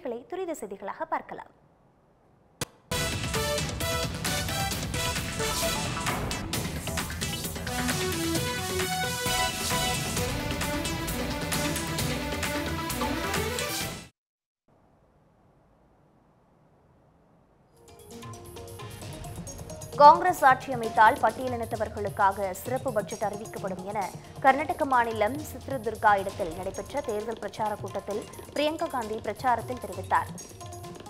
செய்திகளை துரித செய்திகளாக பார்க்கலாம். காங்கிரஸ் ஆட்சி அமைத்தால் பட்டியலினத்தவர்களுக்காக சிறப்பு பட்ஜெட் அறிவிக்கப்படும் என கர்நாடக மாநிலம் சித்ரதுர்கா இடத்தில் நடைபெற்ற தேர்தல் பிரச்சார கூட்டத்தில் பிரியங்கா காந்தி பிரச்சாரத்தில் தெரிவித்தார்.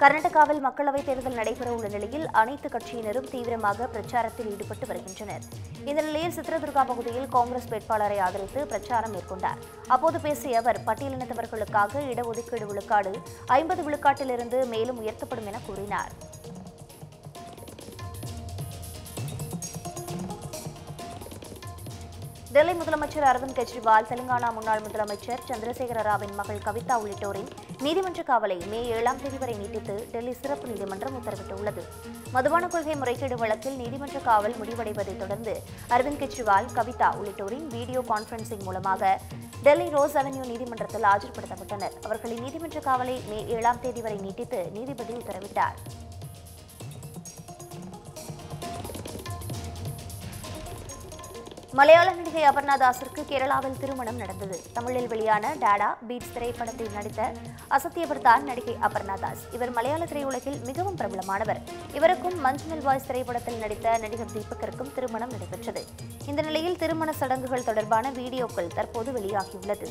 கர்நாடகாவில் மக்களவைத் தேர்தல் நடைபெறவுள்ள நிலையில் அனைத்து கட்சியினரும் தீவிரமாக பிரச்சாரத்தில் ஈடுபட்டு வருகின்றனர். இந்த நிலையில் சித்ரதுர்கா பகுதியில் காங்கிரஸ் வேட்பாளரை ஆதரித்து பிரச்சாரம் மேற்கொண்டார். அப்போது பேசிய அவர் பட்டியலினத்தவர்களுக்காக இடஒதுக்கீடு விழுக்காடு ஐம்பது விழுக்காட்டிலிருந்து மேலும் உயர்த்தப்படும் என கூறினார். டெல்லி முதலமைச்சர் அரவிந்த் கெஜ்ரிவால் தெலுங்கானா முன்னாள் முதலமைச்சர் சந்திரசேகர ராவின் மகள் கவிதா உள்ளிட்டோரின் நீதிமன்ற காவலை மே ஏழாம் தேதி வரை நீட்டித்து டெல்லி சிறப்பு நீதிமன்றம் உத்தரவிட்டுள்ளது. மதுபான கொள்கை முறைகேடு வழக்கில் நீதிமன்ற காவல் முடிவடைவதைத் தொடர்ந்து அரவிந்த் கெஜ்ரிவால் கவிதா உள்ளிட்டோரின் வீடியோ கான்பரன்சிங் மூலமாக டெல்லி ரோஸ் அவென்யூ நீதிமன்றத்தில் ஆஜர்படுத்தப்பட்டனர். அவர்களின் நீதிமன்ற காவலை மே ஏழாம் தேதி வரை நீட்டித்து நீதிபதி உத்தரவிட்டார். மலையாள நடிகை அபர்ணா தாஸிற்கு கேரளாவில் திருமணம் நடந்தது. தமிழில் வெளியான டாடா பீட்ஸ் திரைப்படத்தில் நடித்த அசத்தியவர் தான் நடிகை அபர்ணா தாஸ். இவர் மலையாள திரையுலகில் மிகவும் பிரபலமானவர். இவருக்கும் மஞ்சுமெல் வாய்ஸ் திரைப்படத்தில் நடித்த நடிகர் தீபக்கிற்கும் திருமணம் நடைபெற்றது. இந்த நிலையில் திருமண சடங்குகள் தொடர்பான வீடியோக்கள் தற்போது வெளியாகியுள்ளது.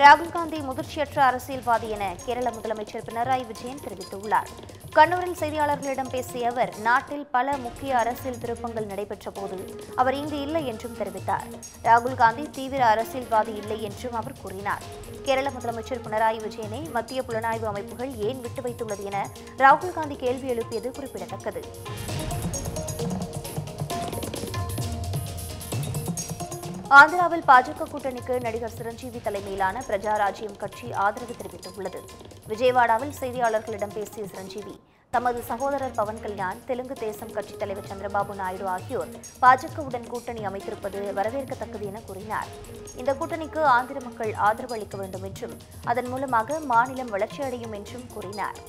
ராகுல் காந்தி முதிர்ச்சியற்ற அரசியல்வாதி என கேரள முதலமைச்சர் பினராயி விஜயன் தெரிவித்துள்ளார். கண்ணூரில் செய்தியாளர்களிடம் பேசிய அவர் நாட்டில் பல முக்கிய அரசியல் திருப்பங்கள் நடைபெற்ற போது அவர் இங்கு இல்லை என்றும் தெரிவித்தார். ராகுல் காந்தி தீவிர அரசியல்வாதி இல்லை என்றும் அவர் கூறினார். கேரள முதலமைச்சர் பினராயி விஜயனை மத்திய புலனாய்வு அமைப்புகள் ஏன் விட்டு வைத்துள்ளது என ராகுல் காந்தி கேள்வி எழுப்பியது குறிப்பிடத்தக்கது. ஆந்திராவில் பாஜக கூட்டணிக்கு நடிகர் சிரஞ்சீவி தலைமையிலான பிரஜா ராஜ்யம் கட்சி ஆதரவு தெரிவித்துள்ளது. விஜயவாடாவில் செய்தியாளர்களிடம் பேசிய சிரஞ்சீவி தமது சகோதரர் பவன் கல்யாண் தெலுங்கு தேசம் கட்சித் தலைவர் சந்திரபாபு நாயுடு ஆகியோர் பாஜகவுடன் கூட்டணி அமைத்திருப்பது வரவேற்கத்தக்கது என கூறினார். இந்த கூட்டணிக்கு ஆந்திர மக்கள் ஆதரவு அளிக்க வேண்டும் என்றும் அதன் மூலமாக மாநிலம் வளர்ச்சியடையும் என்றும் கூறினார்.